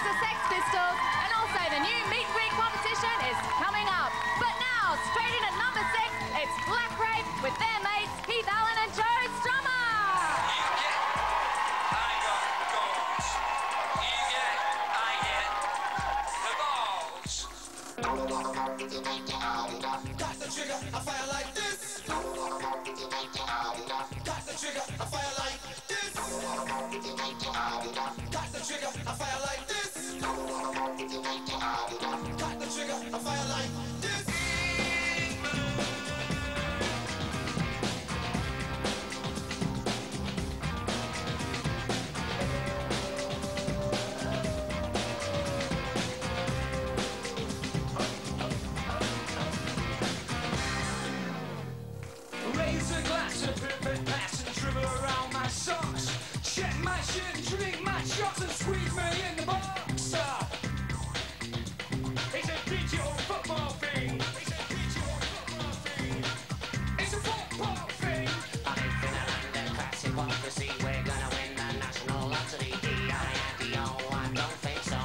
the Sex Pistols, and also the new Meet Week competition is coming up. But now, straight in at number six, it's Black Grape with their mates Keith Allen and Joe Strummer. You get, I got get, the balls. That's the trigger, I fire like this. Got the trigger, I fire like We're gonna win the national lottery. Don't think so.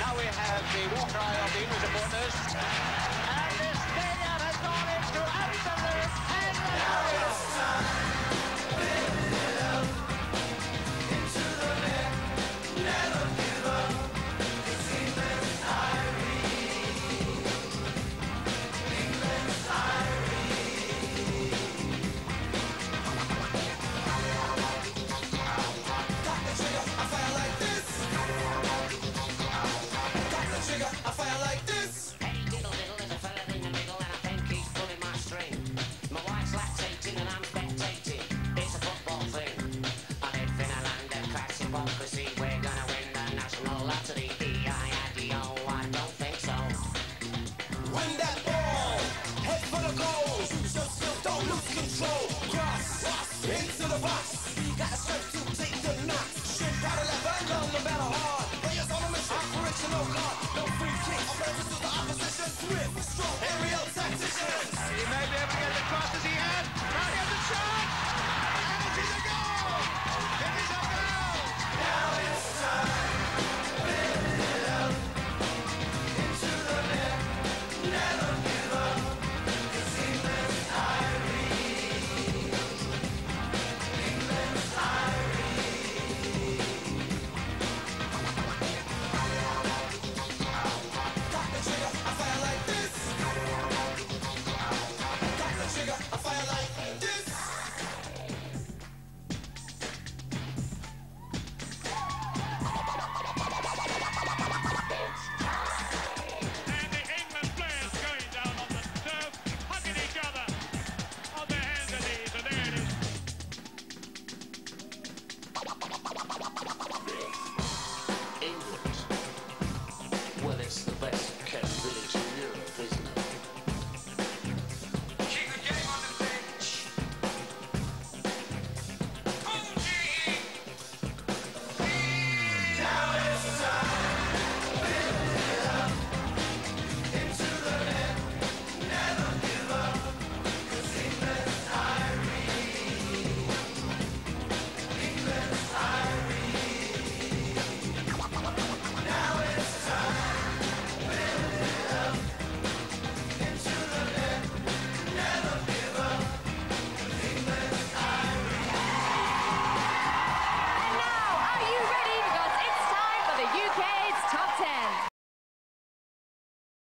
Now we have the water eye of the English reporters. democracy.